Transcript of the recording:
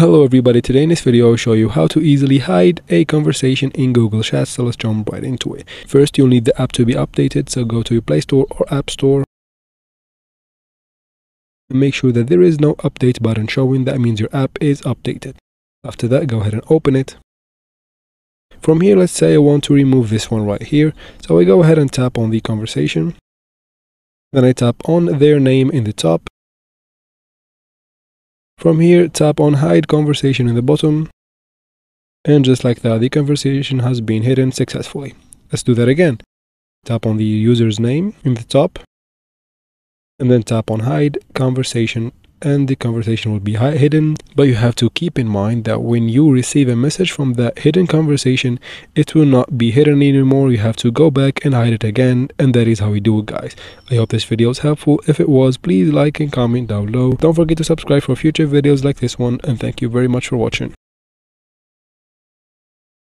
Hello everybody, today in this video I'll show you how to easily hide a conversation in Google Chat, so let's jump right into it. First you'll need the app to be updated, so go to your Play Store or App Store. Make sure that there is no update button showing, that means your app is updated. After that go ahead and open it. From here let's say I want to remove this one right here, so I go ahead and tap on the conversation. Then I tap on their name in the top from here, tap on hide conversation in the bottom. And just like that, the conversation has been hidden successfully. Let's do that again. Tap on the user's name in the top. And then tap on hide conversation and the conversation will be hidden. But you have to keep in mind that when you receive a message from that hidden conversation, it will not be hidden anymore. You have to go back and hide it again. And that is how we do it, guys. I hope this video was helpful. If it was, please like and comment down below. Don't forget to subscribe for future videos like this one. And thank you very much for watching.